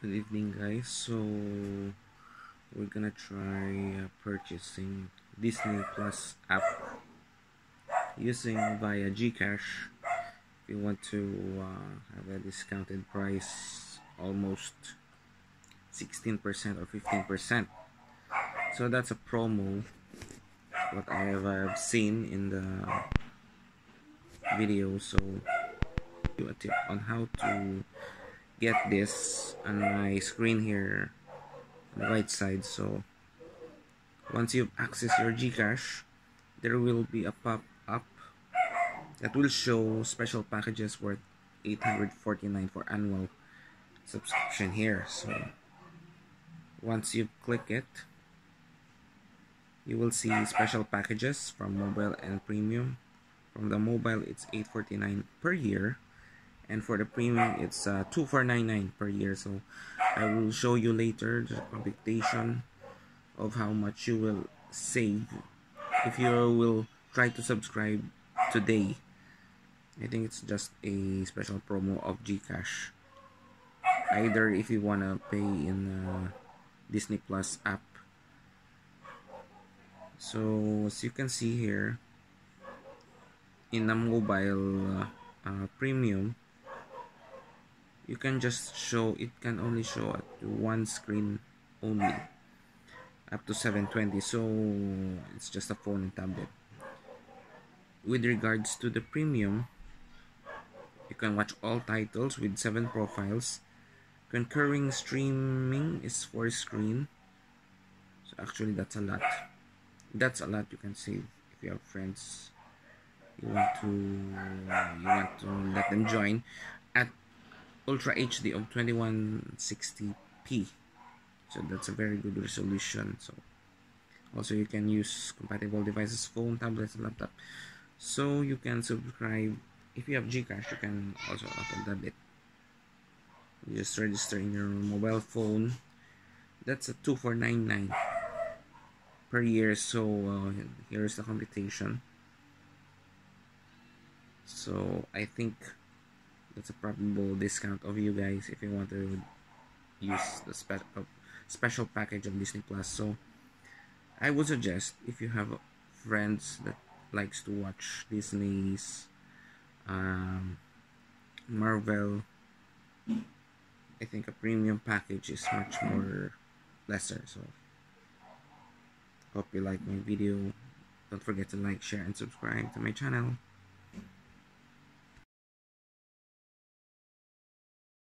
Good evening, guys. So we're gonna try uh, purchasing Disney Plus app using via Gcash. If you want to uh, have a discounted price, almost 16% or 15%. So that's a promo. What I have uh, seen in the video. So a tip on how to get this on my screen here on the right side so once you've accessed your Gcash there will be a pop-up that will show special packages worth 849 for annual subscription here so once you click it you will see special packages from mobile and premium. From the mobile it's 849 per year and for the premium it's uh, 2499 per year. So I will show you later the computation of how much you will save if you will try to subscribe today. I think it's just a special promo of Gcash. Either if you wanna pay in uh, Disney Plus app. So as you can see here in the mobile uh, uh, premium you can just show it can only show at one screen only up to 720 so it's just a phone and tablet. With regards to the premium you can watch all titles with seven profiles. Concurring streaming is four screen. So actually that's a lot. That's a lot you can save if you have friends. You want to you want to let them join Ultra HD of 2160p so that's a very good resolution. So also you can use compatible devices phone tablets and laptop. So you can subscribe. If you have Gcash you can also auto debit. You just register in your mobile phone. That's a 2499 per year. So uh, here's the computation. So I think that's a probable discount of you guys if you want to use the spe uh, special package of Disney Plus. So I would suggest if you have friends that likes to watch Disney's um, Marvel, I think a premium package is much more lesser. So hope you like my video. Don't forget to like, share, and subscribe to my channel.